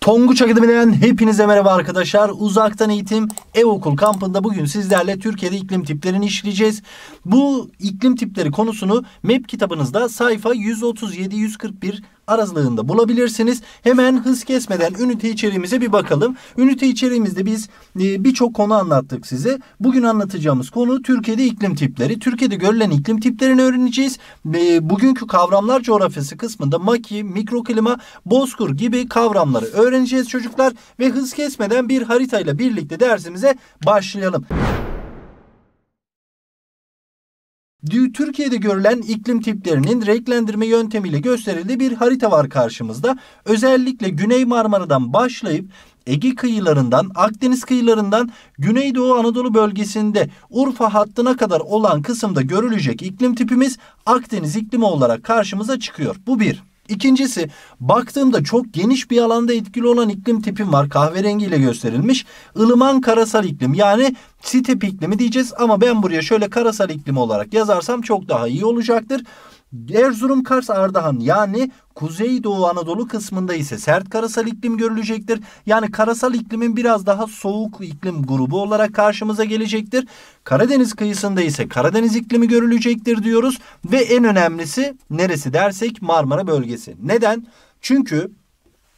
Tonguç Akademi'den hepinize merhaba arkadaşlar. Uzaktan eğitim e-okul kampında bugün sizlerle Türkiye'de iklim tiplerini işleyeceğiz. Bu iklim tipleri konusunu MEP kitabınızda sayfa 137-141 aralığında bulabilirsiniz. Hemen hız kesmeden ünite içeriğimize bir bakalım. Ünite içeriğimizde biz e, birçok konu anlattık size. Bugün anlatacağımız konu Türkiye'de iklim tipleri. Türkiye'de görülen iklim tiplerini öğreneceğiz. E, bugünkü kavramlar coğrafyası kısmında maki, mikroklima, bozkur gibi kavramları öğreneceğiz çocuklar. Ve hız kesmeden bir haritayla birlikte dersimize başlayalım. Türkiye'de görülen iklim tiplerinin renklendirme yöntemiyle gösterildiği bir harita var karşımızda. Özellikle Güney Marmara'dan başlayıp Ege kıyılarından, Akdeniz kıyılarından Güneydoğu Anadolu bölgesinde Urfa hattına kadar olan kısımda görülecek iklim tipimiz Akdeniz iklimi olarak karşımıza çıkıyor. Bu bir. İkincisi baktığımda çok geniş bir alanda etkili olan iklim tipim var. Kahverengiyle gösterilmiş. ılıman karasal iklim yani step iklimi diyeceğiz ama ben buraya şöyle karasal iklim olarak yazarsam çok daha iyi olacaktır. Erzurum, Kars, Ardahan yani Kuzeydoğu Anadolu kısmında ise sert karasal iklim görülecektir. Yani karasal iklimin biraz daha soğuk iklim grubu olarak karşımıza gelecektir. Karadeniz kıyısında ise Karadeniz iklimi görülecektir diyoruz. Ve en önemlisi neresi dersek Marmara bölgesi. Neden? Çünkü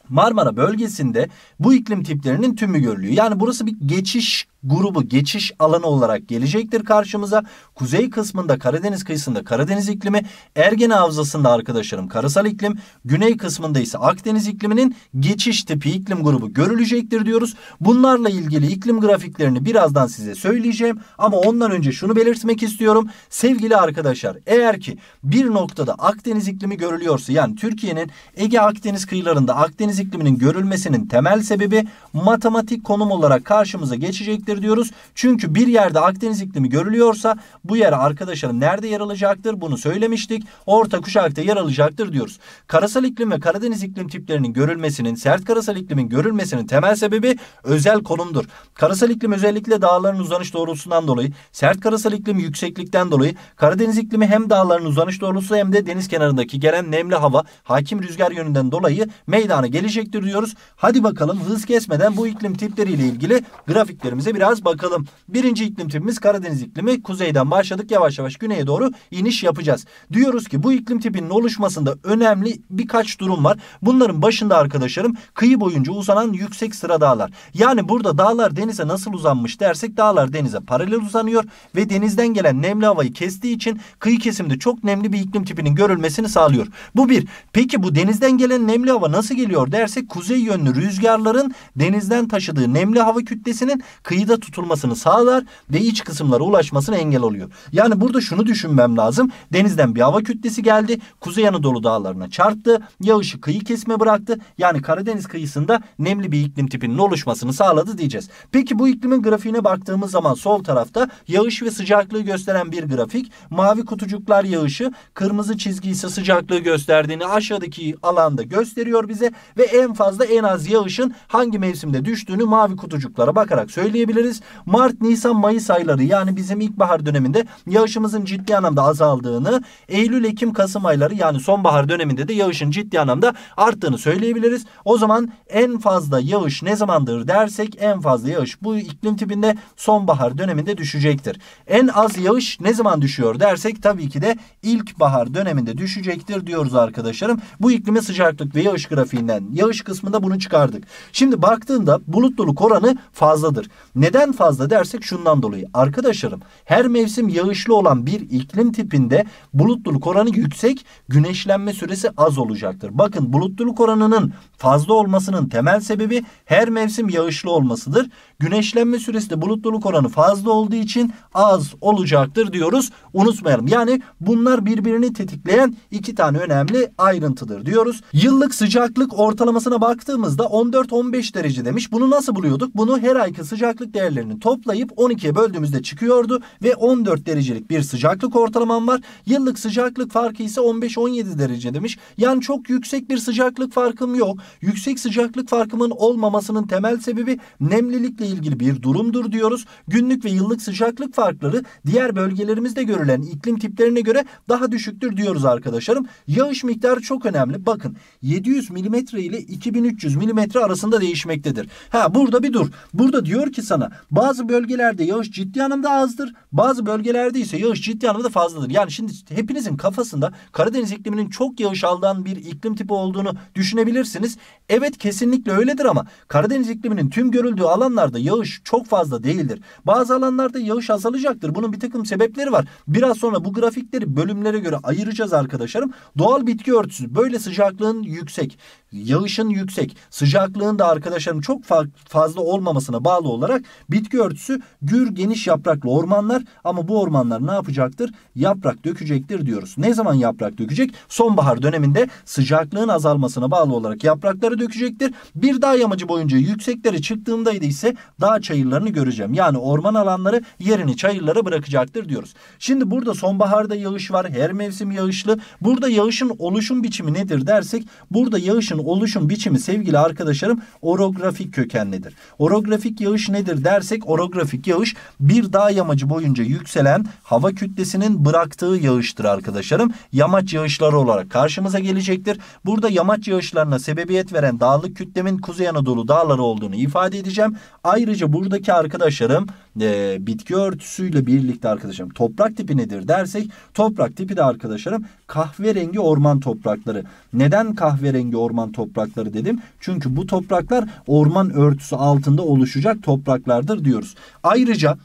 Marmara bölgesinde bu iklim tiplerinin tümü görülüyor. Yani burası bir geçiş grubu geçiş alanı olarak gelecektir karşımıza. Kuzey kısmında Karadeniz kıyısında Karadeniz iklimi, Ergene Havzası'nda arkadaşlarım karasal iklim, güney kısmında ise Akdeniz ikliminin geçiş tipi iklim grubu görülecektir diyoruz. Bunlarla ilgili iklim grafiklerini birazdan size söyleyeceğim ama ondan önce şunu belirtmek istiyorum. Sevgili arkadaşlar eğer ki bir noktada Akdeniz iklimi görülüyorsa yani Türkiye'nin Ege Akdeniz kıyılarında Akdeniz ikliminin görülmesinin temel sebebi matematik konum olarak karşımıza geçecektir olacaktır diyoruz. Çünkü bir yerde Akdeniz iklimi görülüyorsa bu yer arkadaşlarım nerede yer alacaktır? Bunu söylemiştik. Orta kuşakta yer alacaktır diyoruz. Karasal iklim ve Karadeniz iklim tiplerinin görülmesinin, sert karasal iklimin görülmesinin temel sebebi özel konumdur. Karasal iklim özellikle dağların uzanış doğrultusundan dolayı, sert karasal iklim yükseklikten dolayı, Karadeniz iklimi hem dağların uzanış doğrultusu hem de deniz kenarındaki gelen nemli hava, hakim rüzgar yönünden dolayı meydana gelecektir diyoruz. Hadi bakalım hız kesmeden bu iklim tipleriyle ilgili grafiklerimize bir biraz bakalım. Birinci iklim tipimiz Karadeniz iklimi. Kuzeyden başladık yavaş yavaş güneye doğru iniş yapacağız. Diyoruz ki bu iklim tipinin oluşmasında önemli birkaç durum var. Bunların başında arkadaşlarım kıyı boyunca uzanan yüksek sıra dağlar. Yani burada dağlar denize nasıl uzanmış dersek dağlar denize paralel uzanıyor ve denizden gelen nemli havayı kestiği için kıyı kesimde çok nemli bir iklim tipinin görülmesini sağlıyor. Bu bir. Peki bu denizden gelen nemli hava nasıl geliyor dersek kuzey yönlü rüzgarların denizden taşıdığı nemli hava kütlesinin kıyıda havada tutulmasını sağlar ve iç kısımlara ulaşmasına engel oluyor. Yani burada şunu düşünmem lazım. Denizden bir hava kütlesi geldi. Kuzey Anadolu dağlarına çarptı. Yağışı kıyı kesme bıraktı. Yani Karadeniz kıyısında nemli bir iklim tipinin oluşmasını sağladı diyeceğiz. Peki bu iklimin grafiğine baktığımız zaman sol tarafta yağış ve sıcaklığı gösteren bir grafik. Mavi kutucuklar yağışı, kırmızı çizgi ise sıcaklığı gösterdiğini aşağıdaki alanda gösteriyor bize ve en fazla en az yağışın hangi mevsimde düştüğünü mavi kutucuklara bakarak söyleyebiliriz diyebiliriz. Mart, Nisan, Mayıs ayları yani bizim ilkbahar döneminde yağışımızın ciddi anlamda azaldığını, Eylül, Ekim, Kasım ayları yani sonbahar döneminde de yağışın ciddi anlamda arttığını söyleyebiliriz. O zaman en fazla yağış ne zamandır dersek en fazla yağış bu iklim tipinde sonbahar döneminde düşecektir. En az yağış ne zaman düşüyor dersek tabii ki de ilkbahar döneminde düşecektir diyoruz arkadaşlarım. Bu iklime sıcaklık ve yağış grafiğinden yağış kısmında bunu çıkardık. Şimdi baktığında bulutluluk oranı fazladır. Neden fazla dersek şundan dolayı. Arkadaşlarım her mevsim yağışlı olan bir iklim tipinde bulutluluk oranı yüksek, güneşlenme süresi az olacaktır. Bakın bulutluluk oranının fazla olmasının temel sebebi her mevsim yağışlı olmasıdır. Güneşlenme süresi de bulutluluk oranı fazla olduğu için az olacaktır diyoruz. Unutmayalım. Yani bunlar birbirini tetikleyen iki tane önemli ayrıntıdır diyoruz. Yıllık sıcaklık ortalamasına baktığımızda 14-15 derece demiş. Bunu nasıl buluyorduk? Bunu her ayki sıcaklık değerlerini toplayıp 12'ye böldüğümüzde çıkıyordu ve 14 derecelik bir sıcaklık ortalamam var. Yıllık sıcaklık farkı ise 15-17 derece demiş. Yani çok yüksek bir sıcaklık farkım yok. Yüksek sıcaklık farkımın olmamasının temel sebebi nemlilikle ilgili bir durumdur diyoruz. Günlük ve yıllık sıcaklık farkları diğer bölgelerimizde görülen iklim tiplerine göre daha düşüktür diyoruz arkadaşlarım. Yağış miktarı çok önemli. Bakın 700 mm ile 2300 mm arasında değişmektedir. Ha burada bir dur. Burada diyor ki sana bazı bölgelerde yağış ciddi anlamda azdır. Bazı bölgelerde ise yağış ciddi anlamda fazladır. Yani şimdi hepinizin kafasında Karadeniz ikliminin çok yağış aldığı bir iklim tipi olduğunu düşünebilirsiniz. Evet kesinlikle öyledir ama Karadeniz ikliminin tüm görüldüğü alanlarda yağış çok fazla değildir. Bazı alanlarda yağış azalacaktır. Bunun bir takım sebepleri var. Biraz sonra bu grafikleri bölümlere göre ayıracağız arkadaşlarım. Doğal bitki örtüsü böyle sıcaklığın yüksek, yağışın yüksek, sıcaklığın da arkadaşlarım çok fazla olmamasına bağlı olarak bitki örtüsü gür geniş yapraklı ormanlar ama bu ormanlar ne yapacaktır? Yaprak dökecektir diyoruz. Ne zaman yaprak dökecek? Sonbahar döneminde sıcaklığın azalmasına bağlı olarak yaprakları dökecektir. Bir dağ yamacı boyunca yükseklere çıktığımda ise dağ çayırlarını göreceğim. Yani orman alanları yerini çayırlara bırakacaktır diyoruz. Şimdi burada sonbaharda yağış var. Her mevsim yağışlı. Burada yağışın oluşum biçimi nedir dersek burada yağışın oluşum biçimi sevgili arkadaşlarım orografik kökenlidir. Orografik yağış nedir dersek orografik yağış bir dağ yamacı boyunca yükselen hava kütlesinin bıraktığı yağıştır arkadaşlarım. Yamaç yağışları olarak karşımıza gelecektir. Burada yamaç yağışlarına sebebiyet veren dağlık kütlemin Kuzey Anadolu dağları olduğunu ifade edeceğim. Ayrıca buradaki arkadaşlarım e, bitki örtüsüyle birlikte arkadaşlarım toprak tipi nedir dersek toprak tipi de arkadaşlarım kahverengi orman toprakları. Neden kahverengi orman toprakları dedim? Çünkü bu topraklar orman örtüsü altında oluşacak topraklardır diyoruz. Ayrıca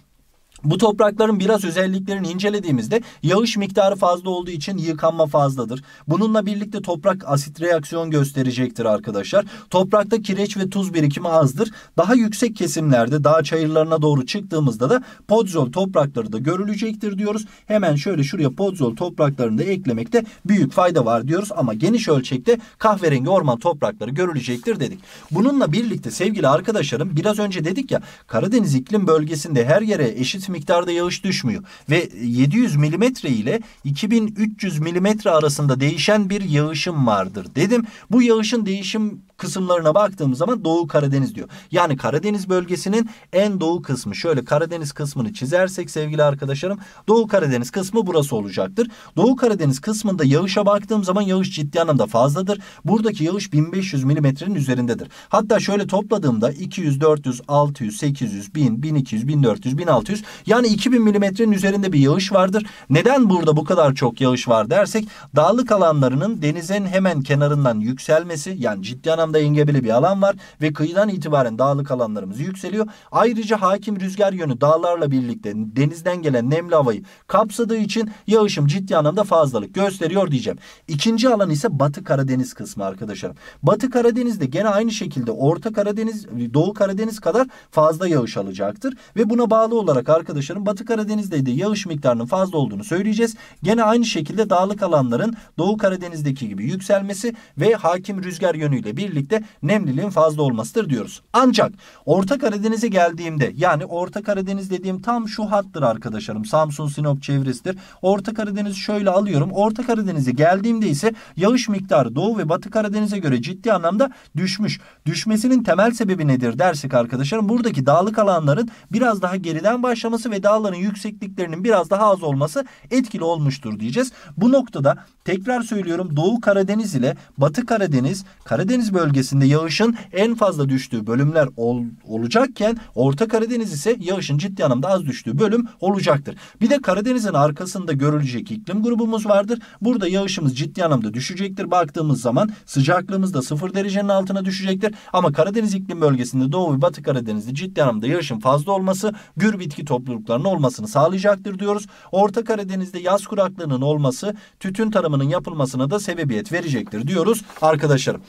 bu toprakların biraz özelliklerini incelediğimizde yağış miktarı fazla olduğu için yıkanma fazladır. Bununla birlikte toprak asit reaksiyon gösterecektir arkadaşlar. Toprakta kireç ve tuz birikimi azdır. Daha yüksek kesimlerde dağ çayırlarına doğru çıktığımızda da podzol toprakları da görülecektir diyoruz. Hemen şöyle şuraya podzol topraklarını da eklemekte büyük fayda var diyoruz ama geniş ölçekte kahverengi orman toprakları görülecektir dedik. Bununla birlikte sevgili arkadaşlarım biraz önce dedik ya Karadeniz iklim bölgesinde her yere eşit miktarda yağış düşmüyor. Ve 700 milimetre ile 2300 milimetre arasında değişen bir yağışım vardır dedim. Bu yağışın değişim kısımlarına baktığımız zaman Doğu Karadeniz diyor. Yani Karadeniz bölgesinin en doğu kısmı. Şöyle Karadeniz kısmını çizersek sevgili arkadaşlarım Doğu Karadeniz kısmı burası olacaktır. Doğu Karadeniz kısmında yağışa baktığım zaman yağış ciddi anlamda fazladır. Buradaki yağış 1500 milimetrenin üzerindedir. Hatta şöyle topladığımda 200, 400, 600, 800, 1000, 1200, 1400, 1600 yani 2000 milimetrenin üzerinde bir yağış vardır. Neden burada bu kadar çok yağış var dersek dağlık alanlarının denizin hemen kenarından yükselmesi yani ciddi anlamda engebeli bir alan var ve kıyıdan itibaren dağlık alanlarımız yükseliyor. Ayrıca hakim rüzgar yönü dağlarla birlikte denizden gelen nemli havayı kapsadığı için yağışım ciddi anlamda fazlalık gösteriyor diyeceğim. İkinci alan ise Batı Karadeniz kısmı arkadaşlarım. Batı Karadeniz'de gene aynı şekilde Orta Karadeniz, Doğu Karadeniz kadar fazla yağış alacaktır. Ve buna bağlı olarak arkadaşlarım Batı Karadeniz'de de yağış miktarının fazla olduğunu söyleyeceğiz. Gene aynı şekilde dağlık alanların Doğu Karadeniz'deki gibi yükselmesi ve hakim rüzgar yönüyle birlikte nemliliğin fazla olmasıdır diyoruz. Ancak Orta Karadeniz'e geldiğimde yani Orta Karadeniz dediğim tam şu hattır arkadaşlarım. Samsun Sinop çevresidir. Orta Karadeniz'i şöyle alıyorum. Orta Karadeniz'e geldiğimde ise yağış miktarı Doğu ve Batı Karadeniz'e göre ciddi anlamda düşmüş. Düşmesinin temel sebebi nedir dersek arkadaşlarım buradaki dağlık alanların biraz daha geriden başlaması ve dağların yüksekliklerinin biraz daha az olması etkili olmuştur diyeceğiz. Bu noktada tekrar söylüyorum Doğu Karadeniz ile Batı Karadeniz, Karadeniz bölgesi bölgesinde yağışın en fazla düştüğü bölümler ol, olacakken Orta Karadeniz ise yağışın ciddi anlamda az düştüğü bölüm olacaktır. Bir de Karadeniz'in arkasında görülecek iklim grubumuz vardır. Burada yağışımız ciddi anlamda düşecektir. Baktığımız zaman sıcaklığımız da 0 derecenin altına düşecektir. Ama Karadeniz iklim bölgesinde Doğu ve Batı Karadeniz'de ciddi anlamda yağışın fazla olması gür bitki topluluklarının olmasını sağlayacaktır diyoruz. Orta Karadeniz'de yaz kuraklığının olması tütün tarımının yapılmasına da sebebiyet verecektir diyoruz arkadaşlarım.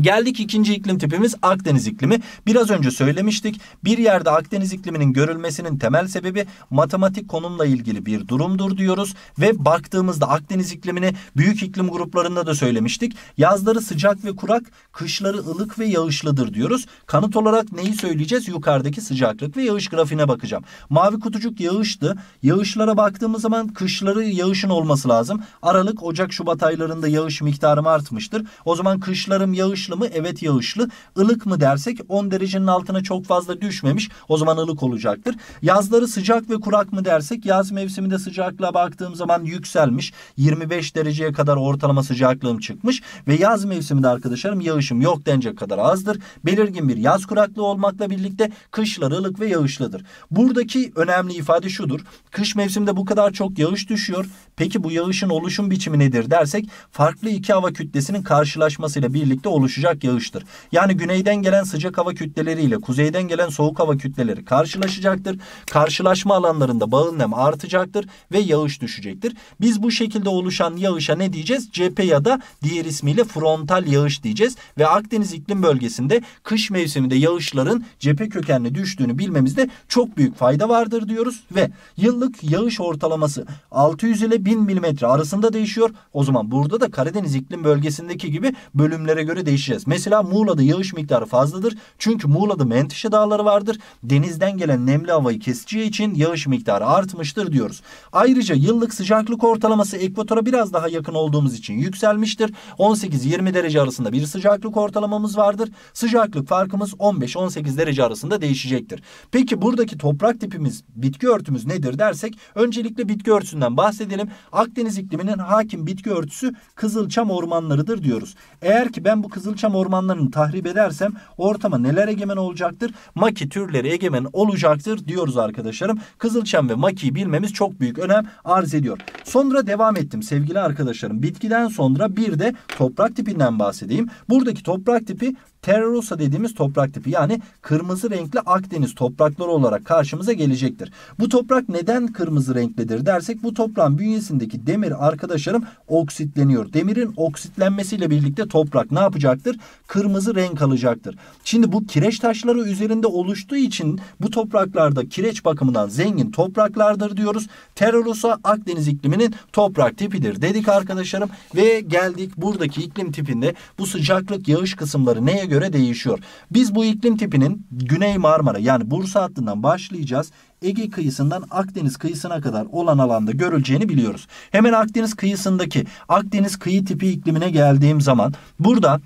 Geldik ikinci iklim tipimiz Akdeniz iklimi. Biraz önce söylemiştik. Bir yerde Akdeniz ikliminin görülmesinin temel sebebi matematik konumla ilgili bir durumdur diyoruz. Ve baktığımızda Akdeniz iklimini büyük iklim gruplarında da söylemiştik. Yazları sıcak ve kurak, kışları ılık ve yağışlıdır diyoruz. Kanıt olarak neyi söyleyeceğiz? Yukarıdaki sıcaklık ve yağış grafiğine bakacağım. Mavi kutucuk yağıştı. Yağışlara baktığımız zaman kışları yağışın olması lazım. Aralık, Ocak, Şubat aylarında yağış miktarım artmıştır. O zaman kışlarım yağış yağışlı mı? Evet yağışlı. Ilık mı dersek 10 derecenin altına çok fazla düşmemiş. O zaman ılık olacaktır. Yazları sıcak ve kurak mı dersek yaz mevsiminde sıcaklığa baktığım zaman yükselmiş. 25 dereceye kadar ortalama sıcaklığım çıkmış ve yaz mevsiminde arkadaşlarım yağışım yok denecek kadar azdır. Belirgin bir yaz kuraklığı olmakla birlikte kışlar ılık ve yağışlıdır. Buradaki önemli ifade şudur. Kış mevsiminde bu kadar çok yağış düşüyor. Peki bu yağışın oluşum biçimi nedir dersek farklı iki hava kütlesinin karşılaşmasıyla birlikte oluşur oluşacak yağıştır. Yani güneyden gelen sıcak hava kütleleriyle kuzeyden gelen soğuk hava kütleleri karşılaşacaktır. Karşılaşma alanlarında bağın nem artacaktır ve yağış düşecektir. Biz bu şekilde oluşan yağışa ne diyeceğiz? Cephe ya da diğer ismiyle frontal yağış diyeceğiz. Ve Akdeniz iklim bölgesinde kış mevsiminde yağışların cephe kökenli düştüğünü bilmemizde çok büyük fayda vardır diyoruz. Ve yıllık yağış ortalaması 600 ile 1000 milimetre arasında değişiyor. O zaman burada da Karadeniz iklim bölgesindeki gibi bölümlere göre değişiyor değişeceğiz. Mesela Muğla'da yağış miktarı fazladır. Çünkü Muğla'da Menteşe dağları vardır. Denizden gelen nemli havayı keseceği için yağış miktarı artmıştır diyoruz. Ayrıca yıllık sıcaklık ortalaması ekvatora biraz daha yakın olduğumuz için yükselmiştir. 18-20 derece arasında bir sıcaklık ortalamamız vardır. Sıcaklık farkımız 15-18 derece arasında değişecektir. Peki buradaki toprak tipimiz, bitki örtümüz nedir dersek öncelikle bitki örtüsünden bahsedelim. Akdeniz ikliminin hakim bitki örtüsü kızılçam ormanlarıdır diyoruz. Eğer ki ben bu kızıl Kızılçam ormanlarını tahrip edersem ortama neler egemen olacaktır? Maki türleri egemen olacaktır diyoruz arkadaşlarım. Kızılçam ve makiyi bilmemiz çok büyük önem arz ediyor. Sonra devam ettim sevgili arkadaşlarım. Bitkiden sonra bir de toprak tipinden bahsedeyim. Buradaki toprak tipi Terrosa dediğimiz toprak tipi yani kırmızı renkli Akdeniz toprakları olarak karşımıza gelecektir. Bu toprak neden kırmızı renklidir dersek bu toprağın bünyesindeki demir arkadaşlarım oksitleniyor. Demirin oksitlenmesiyle birlikte toprak ne yapacaktır? Kırmızı renk alacaktır. Şimdi bu kireç taşları üzerinde oluştuğu için bu topraklarda kireç bakımından zengin topraklardır diyoruz. Terrosa Akdeniz ikliminin toprak tipidir dedik arkadaşlarım ve geldik buradaki iklim tipinde bu sıcaklık yağış kısımları neye göre göre değişiyor. Biz bu iklim tipinin Güney Marmara yani Bursa hattından başlayacağız. Ege kıyısından Akdeniz kıyısına kadar olan alanda görüleceğini biliyoruz. Hemen Akdeniz kıyısındaki Akdeniz kıyı tipi iklimine geldiğim zaman burada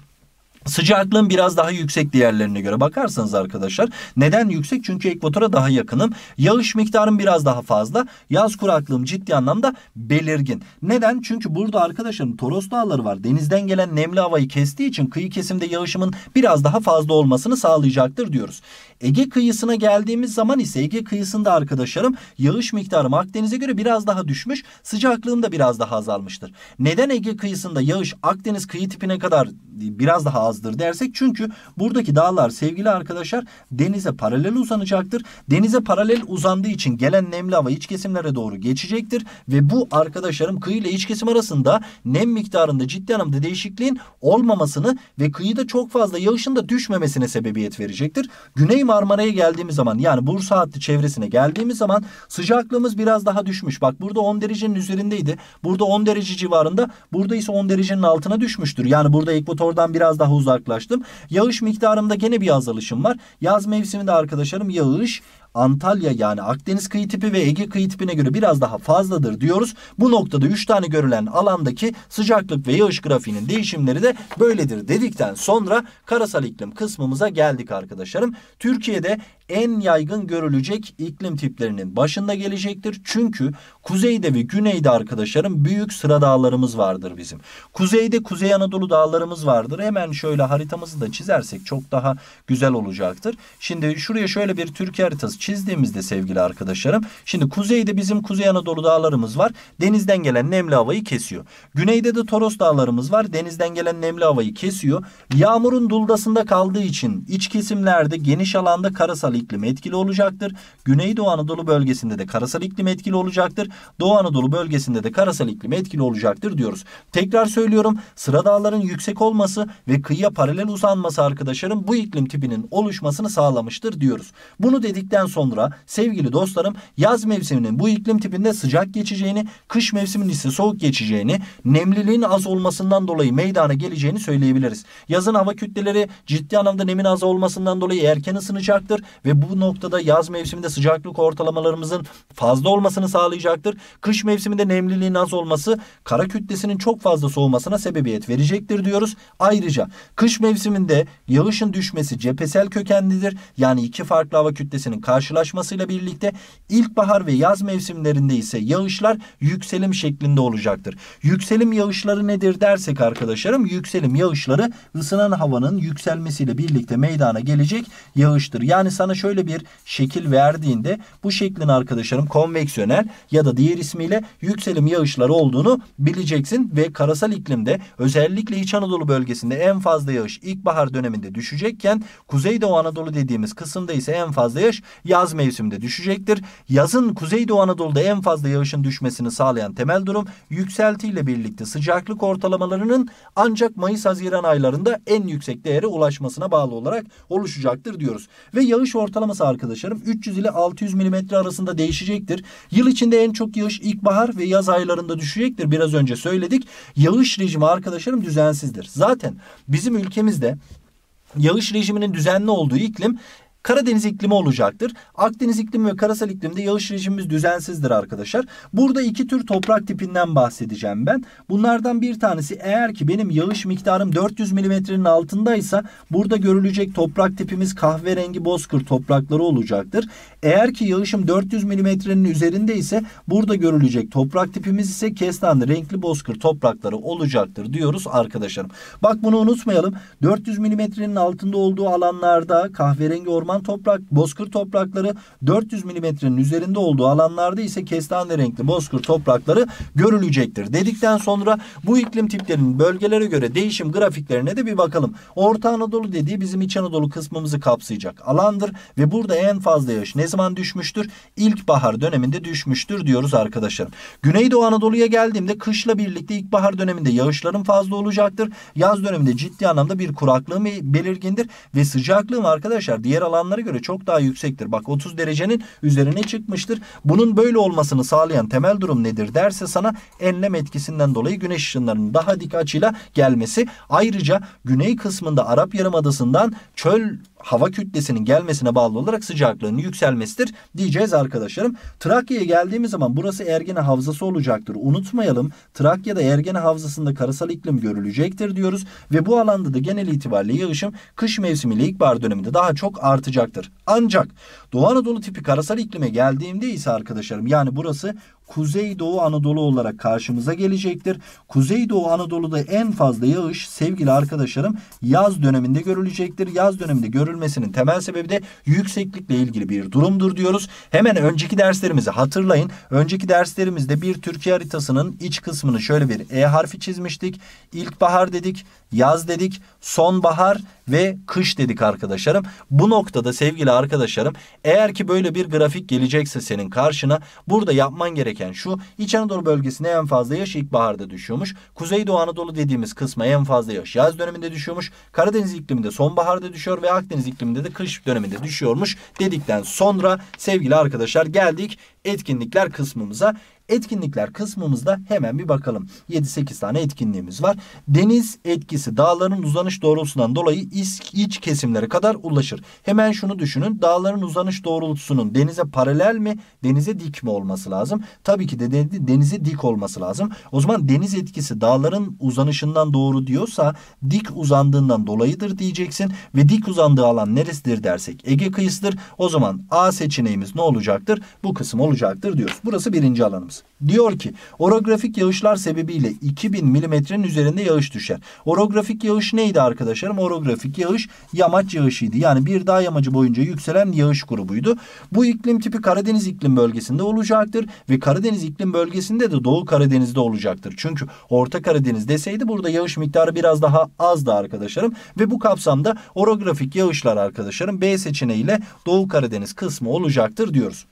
Sıcaklığın biraz daha yüksek diğerlerine göre bakarsanız arkadaşlar. Neden yüksek? Çünkü ekvatora daha yakınım. Yağış miktarım biraz daha fazla. Yaz kuraklığım ciddi anlamda belirgin. Neden? Çünkü burada arkadaşlarım Toros Dağları var. Denizden gelen nemli havayı kestiği için kıyı kesimde yağışımın biraz daha fazla olmasını sağlayacaktır diyoruz. Ege kıyısına geldiğimiz zaman ise Ege kıyısında arkadaşlarım yağış miktarım Akdeniz'e göre biraz daha düşmüş. Sıcaklığım da biraz daha azalmıştır. Neden Ege kıyısında yağış Akdeniz kıyı tipine kadar biraz daha azdır dersek çünkü buradaki dağlar sevgili arkadaşlar denize paralel uzanacaktır. Denize paralel uzandığı için gelen nemli hava iç kesimlere doğru geçecektir ve bu arkadaşlarım kıyı ile iç kesim arasında nem miktarında ciddi anlamda değişikliğin olmamasını ve kıyıda çok fazla yağışın da düşmemesine sebebiyet verecektir. Güney Marmara'ya geldiğimiz zaman yani Bursa hattı çevresine geldiğimiz zaman sıcaklığımız biraz daha düşmüş. Bak burada 10 derecenin üzerindeydi. Burada 10 derece civarında. Burada ise 10 derecenin altına düşmüştür. Yani burada ekvatordan biraz daha uzaklaştım. Yağış miktarımda gene bir azalışım var. Yaz mevsiminde arkadaşlarım yağış Antalya yani Akdeniz kıyı tipi ve Ege kıyı tipine göre biraz daha fazladır diyoruz. Bu noktada 3 tane görülen alandaki sıcaklık ve yağış grafiğinin değişimleri de böyledir dedikten sonra karasal iklim kısmımıza geldik arkadaşlarım. Türkiye'de en yaygın görülecek iklim tiplerinin başında gelecektir. Çünkü kuzeyde ve güneyde arkadaşlarım büyük sıra dağlarımız vardır bizim. Kuzeyde Kuzey Anadolu dağlarımız vardır. Hemen şöyle haritamızı da çizersek çok daha güzel olacaktır. Şimdi şuraya şöyle bir Türkiye haritası çizdiğimizde sevgili arkadaşlarım. Şimdi kuzeyde bizim Kuzey Anadolu dağlarımız var. Denizden gelen nemli havayı kesiyor. Güneyde de Toros dağlarımız var. Denizden gelen nemli havayı kesiyor. Yağmurun duldasında kaldığı için iç kesimlerde geniş alanda karasal iklim etkili olacaktır. Güneydoğu Anadolu bölgesinde de karasal iklim etkili olacaktır. Doğu Anadolu bölgesinde de karasal iklim etkili olacaktır diyoruz. Tekrar söylüyorum sıra dağların yüksek olması ve kıyıya paralel uzanması arkadaşlarım bu iklim tipinin oluşmasını sağlamıştır diyoruz. Bunu dedikten sonra sevgili dostlarım yaz mevsiminin bu iklim tipinde sıcak geçeceğini, kış mevsiminin ise soğuk geçeceğini, nemliliğin az olmasından dolayı meydana geleceğini söyleyebiliriz. Yazın hava kütleleri ciddi anlamda nemin az olmasından dolayı erken ısınacaktır ve bu noktada yaz mevsiminde sıcaklık ortalamalarımızın fazla olmasını sağlayacaktır. Kış mevsiminde nemliliğin az olması kara kütlesinin çok fazla soğumasına sebebiyet verecektir diyoruz. Ayrıca kış mevsiminde yağışın düşmesi cephesel kökenlidir. Yani iki farklı hava kütlesinin karşılaşmasıyla birlikte ilkbahar ve yaz mevsimlerinde ise yağışlar yükselim şeklinde olacaktır. Yükselim yağışları nedir dersek arkadaşlarım yükselim yağışları ısınan havanın yükselmesiyle birlikte meydana gelecek yağıştır. Yani sana şöyle bir şekil verdiğinde bu şeklin arkadaşlarım konveksiyonel ya da diğer ismiyle yükselim yağışları olduğunu bileceksin ve karasal iklimde özellikle İç Anadolu bölgesinde en fazla yağış ilkbahar döneminde düşecekken Kuzeydoğu Anadolu dediğimiz kısımda ise en fazla yağış yaz mevsiminde düşecektir. Yazın Kuzeydoğu Anadolu'da en fazla yağışın düşmesini sağlayan temel durum yükseltiyle birlikte sıcaklık ortalamalarının ancak Mayıs-Haziran aylarında en yüksek değere ulaşmasına bağlı olarak oluşacaktır diyoruz. Ve yağış ortalaması arkadaşlarım 300 ile 600 mm arasında değişecektir. Yıl içinde en çok yağış ilkbahar ve yaz aylarında düşecektir. Biraz önce söyledik. Yağış rejimi arkadaşlarım düzensizdir. Zaten bizim ülkemizde yağış rejiminin düzenli olduğu iklim Karadeniz iklimi olacaktır. Akdeniz iklimi ve karasal iklimde yağış rejimimiz düzensizdir arkadaşlar. Burada iki tür toprak tipinden bahsedeceğim ben. Bunlardan bir tanesi eğer ki benim yağış miktarım 400 milimetrenin altındaysa burada görülecek toprak tipimiz kahverengi bozkır toprakları olacaktır. Eğer ki yağışım 400 milimetrenin üzerinde ise burada görülecek toprak tipimiz ise kestane renkli bozkır toprakları olacaktır diyoruz arkadaşlarım. Bak bunu unutmayalım. 400 milimetrenin altında olduğu alanlarda kahverengi orman orman toprak, bozkır toprakları 400 milimetrenin üzerinde olduğu alanlarda ise kestane renkli bozkır toprakları görülecektir. Dedikten sonra bu iklim tiplerinin bölgelere göre değişim grafiklerine de bir bakalım. Orta Anadolu dediği bizim İç Anadolu kısmımızı kapsayacak alandır ve burada en fazla yağış ne zaman düşmüştür? İlkbahar döneminde düşmüştür diyoruz arkadaşlarım. Güneydoğu Anadolu'ya geldiğimde kışla birlikte ilkbahar döneminde yağışların fazla olacaktır. Yaz döneminde ciddi anlamda bir kuraklığım belirgindir ve sıcaklığım arkadaşlar diğer alan alanlara göre çok daha yüksektir. Bak 30 derecenin üzerine çıkmıştır. Bunun böyle olmasını sağlayan temel durum nedir derse sana enlem etkisinden dolayı güneş ışınlarının daha dik açıyla gelmesi. Ayrıca güney kısmında Arap Yarımadası'ndan çöl hava kütlesinin gelmesine bağlı olarak sıcaklığın yükselmesidir diyeceğiz arkadaşlarım. Trakya'ya geldiğimiz zaman burası Ergene Havzası olacaktır. Unutmayalım Trakya'da Ergene Havzası'nda karasal iklim görülecektir diyoruz ve bu alanda da genel itibariyle yağışım kış mevsimiyle ilkbahar döneminde daha çok artacaktır. Ancak Doğu Anadolu tipi karasal iklime geldiğimde ise arkadaşlarım yani burası Kuzeydoğu Anadolu olarak karşımıza gelecektir. Kuzeydoğu Anadolu'da en fazla yağış sevgili arkadaşlarım yaz döneminde görülecektir. Yaz döneminde görülmesinin temel sebebi de yükseklikle ilgili bir durumdur diyoruz. Hemen önceki derslerimizi hatırlayın. Önceki derslerimizde bir Türkiye haritasının iç kısmını şöyle bir E harfi çizmiştik. İlkbahar dedik, yaz dedik, sonbahar ve kış dedik arkadaşlarım. Bu noktada sevgili arkadaşlarım eğer ki böyle bir grafik gelecekse senin karşına burada yapman gereken şu İç Anadolu bölgesine en fazla yaş ilkbaharda düşüyormuş. Kuzeydoğu Anadolu dediğimiz kısma en fazla yaş yaz döneminde düşüyormuş. Karadeniz ikliminde sonbaharda düşüyor ve Akdeniz ikliminde de kış döneminde düşüyormuş dedikten sonra sevgili arkadaşlar geldik etkinlikler kısmımıza. Etkinlikler kısmımızda hemen bir bakalım. 7-8 tane etkinliğimiz var. Deniz etkisi dağların uzanış doğrultusundan dolayı iç, kesimlere kadar ulaşır. Hemen şunu düşünün. Dağların uzanış doğrultusunun denize paralel mi, denize dik mi olması lazım? Tabii ki de denize dik olması lazım. O zaman deniz etkisi dağların uzanışından doğru diyorsa dik uzandığından dolayıdır diyeceksin ve dik uzandığı alan neresidir dersek Ege kıyısıdır. O zaman A seçeneğimiz ne olacaktır? Bu kısım olacaktır diyoruz. Burası birinci alanımız. Diyor ki orografik yağışlar sebebiyle 2000 milimetrenin üzerinde yağış düşer. Orografik yağış neydi arkadaşlarım? Orografik yağış yamaç yağışıydı. Yani bir dağ yamacı boyunca yükselen yağış grubuydu. Bu iklim tipi Karadeniz iklim bölgesinde olacaktır ve Karadeniz iklim bölgesinde de Doğu Karadeniz'de olacaktır. Çünkü Orta Karadeniz deseydi burada yağış miktarı biraz daha azdı arkadaşlarım ve bu kapsamda orografik yağışlar arkadaşlarım B seçeneğiyle Doğu Karadeniz kısmı olacaktır diyoruz.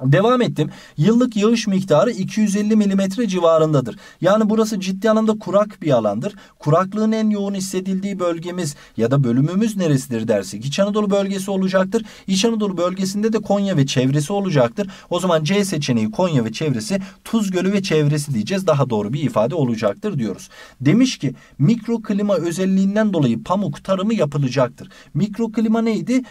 Devam ettim. Yıllık yağış miktarı 250 milimetre civarındadır. Yani burası ciddi anlamda kurak bir alandır. Kuraklığın en yoğun hissedildiği bölgemiz ya da bölümümüz neresidir dersek İç Anadolu bölgesi olacaktır. İç Anadolu bölgesinde de Konya ve çevresi olacaktır. O zaman C seçeneği Konya ve çevresi Tuz Gölü ve çevresi diyeceğiz. Daha doğru bir ifade olacaktır diyoruz. Demiş ki mikroklima özelliğinden dolayı pamuk tarımı yapılacaktır. Mikroklima neydi?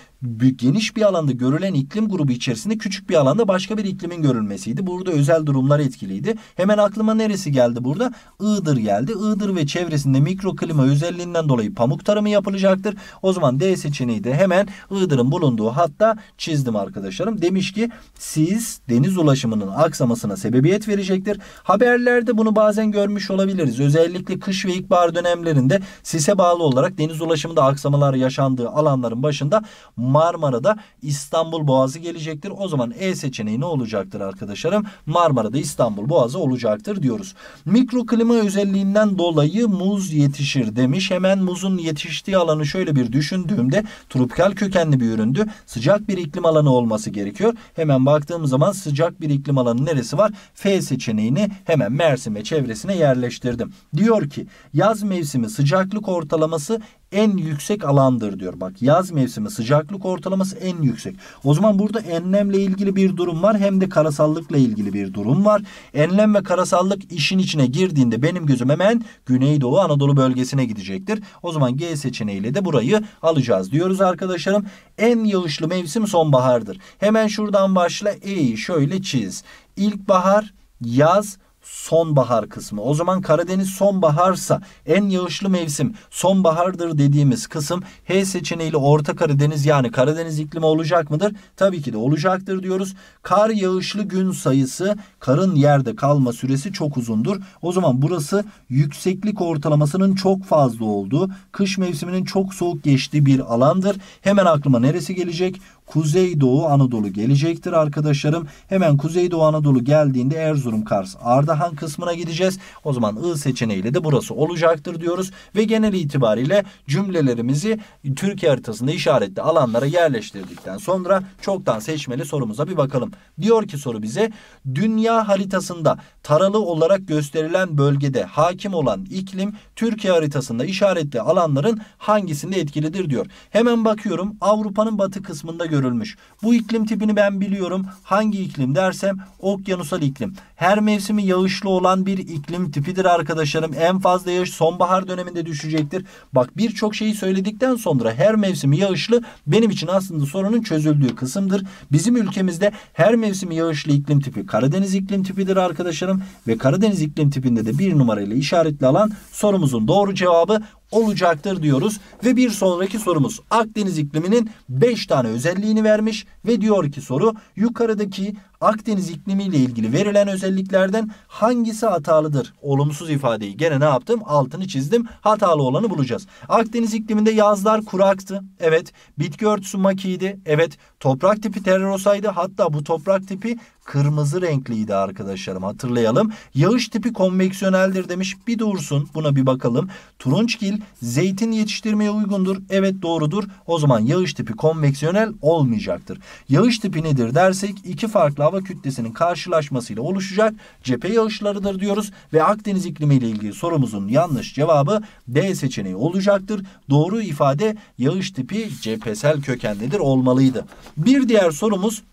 Geniş bir alanda görülen iklim grubu içerisinde küçük bir alanda başka bir iklimin görülmesiydi. Burada özel durumlar etkiliydi. Hemen aklıma neresi geldi burada? Iğdır geldi. Iğdır ve çevresinde mikroklima özelliğinden dolayı pamuk tarımı yapılacaktır. O zaman D seçeneği de hemen Iğdır'ın bulunduğu hatta çizdim arkadaşlarım. Demiş ki siz deniz ulaşımının aksamasına sebebiyet verecektir. Haberlerde bunu bazen görmüş olabiliriz. Özellikle kış ve ilkbahar dönemlerinde sise bağlı olarak deniz ulaşımında aksamalar yaşandığı alanların başında Marmara'da İstanbul Boğazı gelecektir. O zaman E seçeneği ne olacaktır arkadaşlarım? Marmara'da İstanbul Boğazı olacaktır diyoruz. Mikroklima özelliğinden dolayı muz yetişir demiş. Hemen muzun yetiştiği alanı şöyle bir düşündüğümde tropikal kökenli bir üründü. Sıcak bir iklim alanı olması gerekiyor. Hemen baktığım zaman sıcak bir iklim alanı neresi var? F seçeneğini hemen Mersin ve çevresine yerleştirdim. Diyor ki yaz mevsimi sıcaklık ortalaması en yüksek alandır diyor. Bak yaz mevsimi sıcaklık ortalaması en yüksek. O zaman burada enlemle ilgili bir durum var hem de karasallıkla ilgili bir durum var. Enlem ve karasallık işin içine girdiğinde benim gözüm hemen Güneydoğu Anadolu bölgesine gidecektir. O zaman G seçeneğiyle de burayı alacağız diyoruz arkadaşlarım. En yağışlı mevsim sonbahardır. Hemen şuradan başla E'yi şöyle çiz. İlkbahar, yaz, sonbahar kısmı. O zaman Karadeniz sonbaharsa en yağışlı mevsim sonbahardır dediğimiz kısım H seçeneğiyle Orta Karadeniz yani Karadeniz iklimi olacak mıdır? Tabii ki de olacaktır diyoruz. Kar yağışlı gün sayısı karın yerde kalma süresi çok uzundur. O zaman burası yükseklik ortalamasının çok fazla olduğu, kış mevsiminin çok soğuk geçtiği bir alandır. Hemen aklıma neresi gelecek? Kuzeydoğu Anadolu gelecektir arkadaşlarım. Hemen Kuzeydoğu Anadolu geldiğinde Erzurum, Kars, Ardahan kısmına gideceğiz. O zaman I seçeneğiyle de burası olacaktır diyoruz. Ve genel itibariyle cümlelerimizi Türkiye haritasında işaretli alanlara yerleştirdikten sonra çoktan seçmeli sorumuza bir bakalım. Diyor ki soru bize dünya haritasında taralı olarak gösterilen bölgede hakim olan iklim Türkiye haritasında işaretli alanların hangisinde etkilidir diyor. Hemen bakıyorum Avrupa'nın batı kısmında görülmüş. Bu iklim tipini ben biliyorum. Hangi iklim dersem okyanusal iklim. Her mevsimi yağışlı olan bir iklim tipidir arkadaşlarım. En fazla yağış sonbahar döneminde düşecektir. Bak birçok şeyi söyledikten sonra her mevsimi yağışlı benim için aslında sorunun çözüldüğü kısımdır. Bizim ülkemizde her mevsimi yağışlı iklim tipi Karadeniz iklim tipidir arkadaşlarım. Ve Karadeniz iklim tipinde de bir numarayla işaretli alan sorumuzun doğru cevabı olacaktır diyoruz. Ve bir sonraki sorumuz Akdeniz ikliminin 5 tane özelliğini vermiş ve diyor ki soru yukarıdaki Akdeniz iklimi ile ilgili verilen özelliklerden hangisi hatalıdır? Olumsuz ifadeyi gene ne yaptım? Altını çizdim. Hatalı olanı bulacağız. Akdeniz ikliminde yazlar kuraktı. Evet. Bitki örtüsü makiydi. Evet. Toprak tipi terrorosaydı. Hatta bu toprak tipi kırmızı renkliydi arkadaşlarım hatırlayalım. Yağış tipi konveksiyoneldir demiş. Bir dursun buna bir bakalım. Turunçgil zeytin yetiştirmeye uygundur. Evet doğrudur. O zaman yağış tipi konveksiyonel olmayacaktır. Yağış tipi nedir dersek iki farklı hava kütlesinin karşılaşmasıyla oluşacak cephe yağışlarıdır diyoruz. Ve Akdeniz iklimi ile ilgili sorumuzun yanlış cevabı D seçeneği olacaktır. Doğru ifade yağış tipi cephesel kökenlidir olmalıydı. Bir diğer sorumuz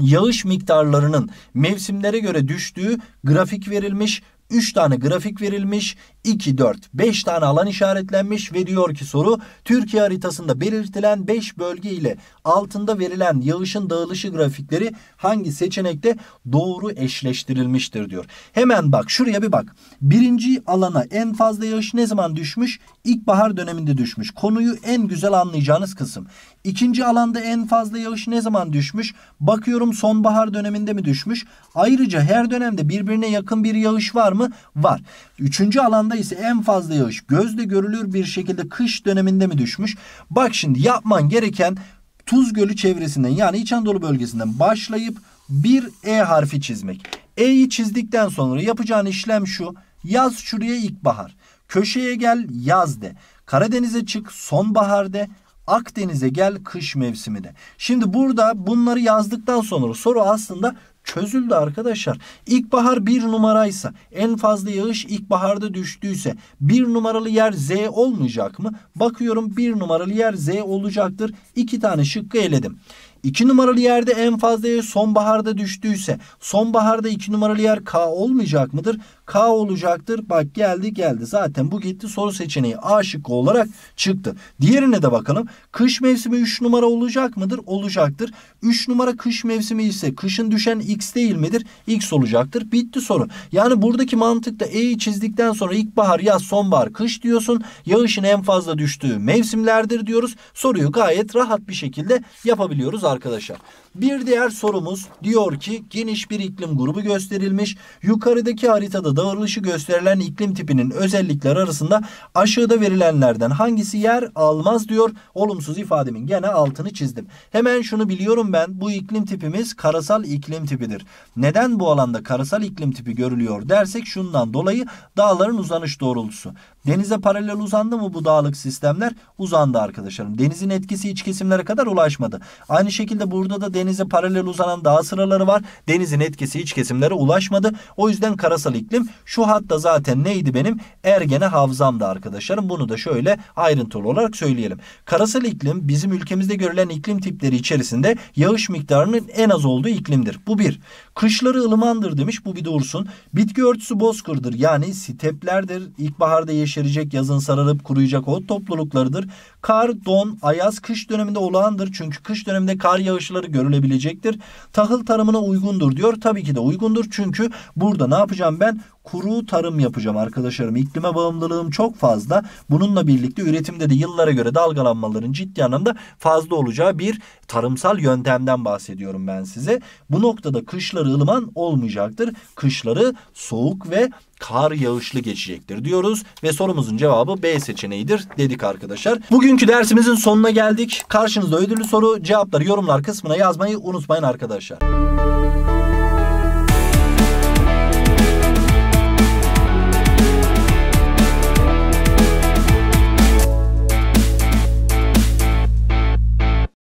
yağış miktarlarının mevsimlere göre düştüğü grafik verilmiş 3 tane grafik verilmiş. 2, 4, 5 tane alan işaretlenmiş ve diyor ki soru Türkiye haritasında belirtilen 5 bölge ile altında verilen yağışın dağılışı grafikleri hangi seçenekte doğru eşleştirilmiştir diyor. Hemen bak şuraya bir bak. Birinci alana en fazla yağış ne zaman düşmüş? İlkbahar döneminde düşmüş. Konuyu en güzel anlayacağınız kısım. İkinci alanda en fazla yağış ne zaman düşmüş? Bakıyorum sonbahar döneminde mi düşmüş? Ayrıca her dönemde birbirine yakın bir yağış var mı? Var. Üçüncü alanda ise en fazla yağış gözle görülür bir şekilde kış döneminde mi düşmüş? Bak şimdi yapman gereken Tuz Gölü çevresinden yani İç Anadolu bölgesinden başlayıp bir E harfi çizmek. E'yi çizdikten sonra yapacağın işlem şu. Yaz şuraya ilkbahar. Köşeye gel yaz de. Karadeniz'e çık sonbahar de. Akdeniz'e gel kış mevsimi de. Şimdi burada bunları yazdıktan sonra soru aslında çözüldü arkadaşlar. İlkbahar bir numaraysa en fazla yağış ilkbaharda düştüyse bir numaralı yer Z olmayacak mı? Bakıyorum bir numaralı yer Z olacaktır. İki tane şıkkı eledim. 2 numaralı yerde en fazla yer sonbaharda düştüyse sonbaharda 2 numaralı yer K olmayacak mıdır? K olacaktır. Bak geldi geldi. Zaten bu gitti soru seçeneği A şıkkı olarak çıktı. Diğerine de bakalım. Kış mevsimi 3 numara olacak mıdır? Olacaktır. 3 numara kış mevsimi ise kışın düşen X değil midir? X olacaktır. Bitti soru. Yani buradaki mantıkta E'yi çizdikten sonra ilkbahar, yaz, sonbahar, kış diyorsun. Yağışın en fazla düştüğü mevsimlerdir diyoruz. Soruyu gayet rahat bir şekilde yapabiliyoruz arkadaşlar. Bir diğer sorumuz diyor ki geniş bir iklim grubu gösterilmiş. Yukarıdaki haritada dağılışı gösterilen iklim tipinin özellikler arasında aşağıda verilenlerden hangisi yer almaz diyor. Olumsuz ifademin gene altını çizdim. Hemen şunu biliyorum ben bu iklim tipimiz karasal iklim tipidir. Neden bu alanda karasal iklim tipi görülüyor dersek şundan dolayı dağların uzanış doğrultusu. Denize paralel uzandı mı bu dağlık sistemler? Uzandı arkadaşlarım. Denizin etkisi iç kesimlere kadar ulaşmadı. Aynı şekilde burada da denize paralel uzanan dağ sıraları var. Denizin etkisi iç kesimlere ulaşmadı. O yüzden karasal iklim şu hatta zaten neydi benim? Ergene havzamdı arkadaşlarım. Bunu da şöyle ayrıntılı olarak söyleyelim. Karasal iklim bizim ülkemizde görülen iklim tipleri içerisinde yağış miktarının en az olduğu iklimdir. Bu bir. Kışları ılımandır demiş. Bu bir dursun. Bitki örtüsü bozkırdır. Yani steplerdir. İlkbaharda yeşerecek, yazın sararıp kuruyacak ot topluluklarıdır. Kar, don, ayaz kış döneminde olağandır. Çünkü kış döneminde kar yağışları görülebilecektir. Tahıl tarımına uygundur diyor. Tabii ki de uygundur. Çünkü burada ne yapacağım ben? Kuru tarım yapacağım arkadaşlarım. İklime bağımlılığım çok fazla. Bununla birlikte üretimde de yıllara göre dalgalanmaların ciddi anlamda fazla olacağı bir tarımsal yöntemden bahsediyorum ben size. Bu noktada kışları ılıman olmayacaktır. Kışları soğuk ve kar yağışlı geçecektir diyoruz ve sorumuzun cevabı B seçeneğidir dedik arkadaşlar. Bugünkü dersimizin sonuna geldik. Karşınızda ödüllü soru cevapları yorumlar kısmına yazmayı unutmayın arkadaşlar.